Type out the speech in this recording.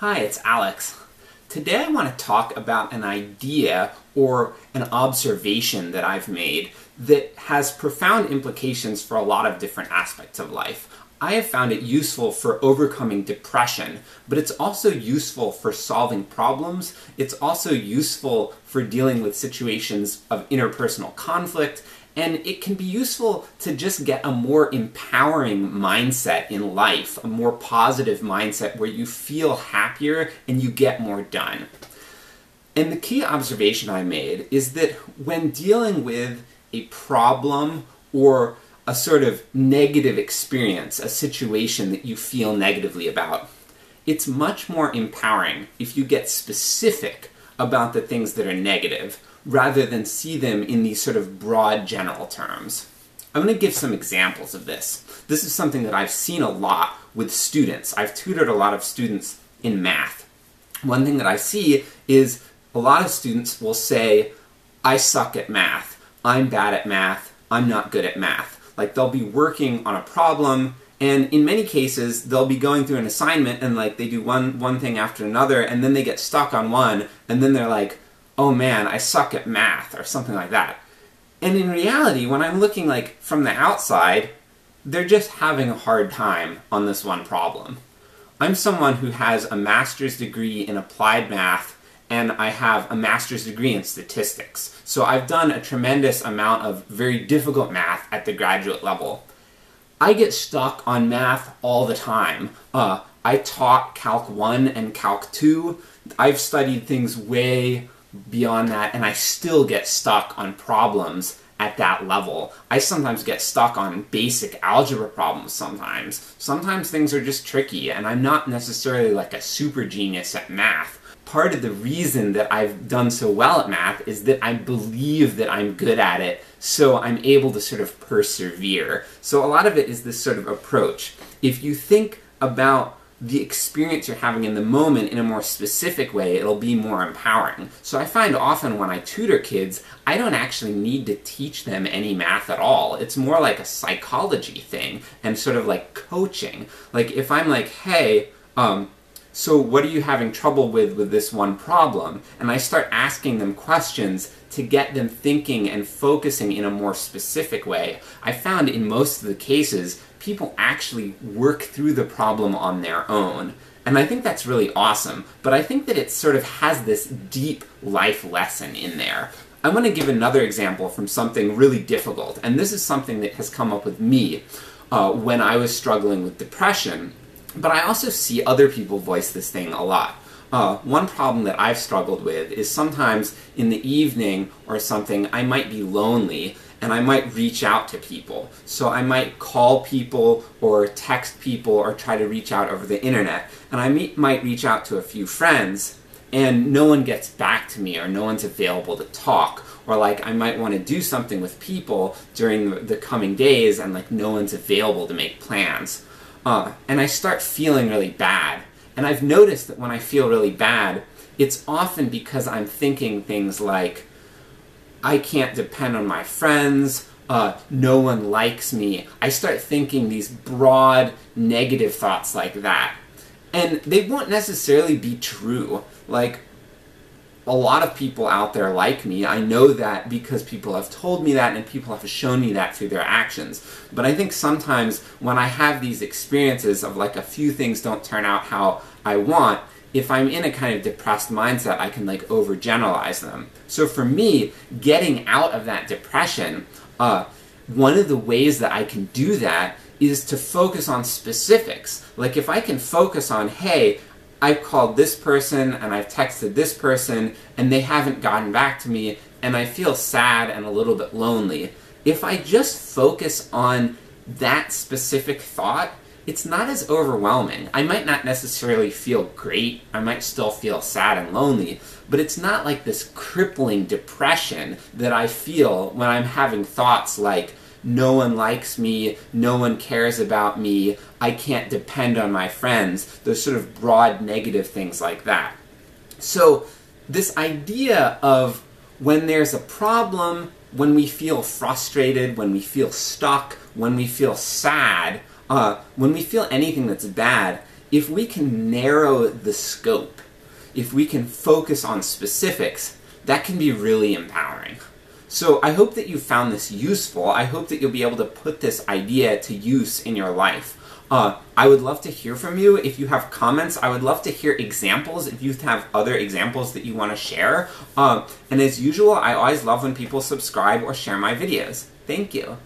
Hi, it's Alex. Today I want to talk about an idea or an observation that I've made that has profound implications for a lot of different aspects of life. I have found it useful for overcoming depression, but it's also useful for solving problems. It's also useful for dealing with situations of interpersonal conflict, and it can be useful to just get a more empowering mindset in life, a more positive mindset where you feel happier and you get more done. And the key observation I made is that when dealing with a problem or a sort of negative experience, a situation that you feel negatively about. It's much more empowering if you get specific about the things that are negative rather than see them in these sort of broad general terms. I'm going to give some examples of this. This is something that I've seen a lot with students. I've tutored a lot of students in math. One thing that I see is a lot of students will say, I suck at math, I'm bad at math, I'm not good at math. Like they'll be working on a problem and in many cases they'll be going through an assignment and like they do one one thing after another and then they get stuck on one and then they're like, "Oh man, I suck at math" or something like that. And in reality, when I'm looking like from the outside, they're just having a hard time on this one problem. I'm someone who has a master's degree in applied math and I have a master's degree in statistics. So I've done a tremendous amount of very difficult math at the graduate level. I get stuck on math all the time. Uh, I taught Calc 1 and Calc 2. I've studied things way beyond that, and I still get stuck on problems at that level. I sometimes get stuck on basic algebra problems sometimes. Sometimes things are just tricky, and I'm not necessarily like a super genius at math part of the reason that I've done so well at math is that I believe that I'm good at it, so I'm able to sort of persevere. So a lot of it is this sort of approach. If you think about the experience you're having in the moment in a more specific way, it'll be more empowering. So I find often when I tutor kids, I don't actually need to teach them any math at all. It's more like a psychology thing and sort of like coaching. Like if I'm like, hey, um, so what are you having trouble with with this one problem? And I start asking them questions to get them thinking and focusing in a more specific way. I found in most of the cases, people actually work through the problem on their own. And I think that's really awesome, but I think that it sort of has this deep life lesson in there. I want to give another example from something really difficult, and this is something that has come up with me uh, when I was struggling with depression but I also see other people voice this thing a lot. Uh, one problem that I've struggled with is sometimes in the evening or something, I might be lonely and I might reach out to people. So I might call people or text people or try to reach out over the internet. And I meet, might reach out to a few friends and no one gets back to me or no one's available to talk. Or like I might want to do something with people during the coming days and like no one's available to make plans. Uh, and I start feeling really bad. And I've noticed that when I feel really bad, it's often because I'm thinking things like, I can't depend on my friends, uh, no one likes me. I start thinking these broad negative thoughts like that. And they won't necessarily be true. Like, a lot of people out there like me. I know that because people have told me that and people have shown me that through their actions. But I think sometimes when I have these experiences of like a few things don't turn out how I want, if I'm in a kind of depressed mindset, I can like overgeneralize them. So for me, getting out of that depression, uh, one of the ways that I can do that is to focus on specifics. Like if I can focus on, hey, I've called this person and I've texted this person and they haven't gotten back to me and I feel sad and a little bit lonely. If I just focus on that specific thought, it's not as overwhelming. I might not necessarily feel great, I might still feel sad and lonely, but it's not like this crippling depression that I feel when I'm having thoughts like, no one likes me, no one cares about me, I can't depend on my friends, those sort of broad negative things like that. So, this idea of when there's a problem, when we feel frustrated, when we feel stuck, when we feel sad, uh, when we feel anything that's bad, if we can narrow the scope, if we can focus on specifics, that can be really empowering. So I hope that you found this useful. I hope that you'll be able to put this idea to use in your life. Uh, I would love to hear from you. If you have comments, I would love to hear examples. If you have other examples that you want to share. Uh, and as usual, I always love when people subscribe or share my videos. Thank you.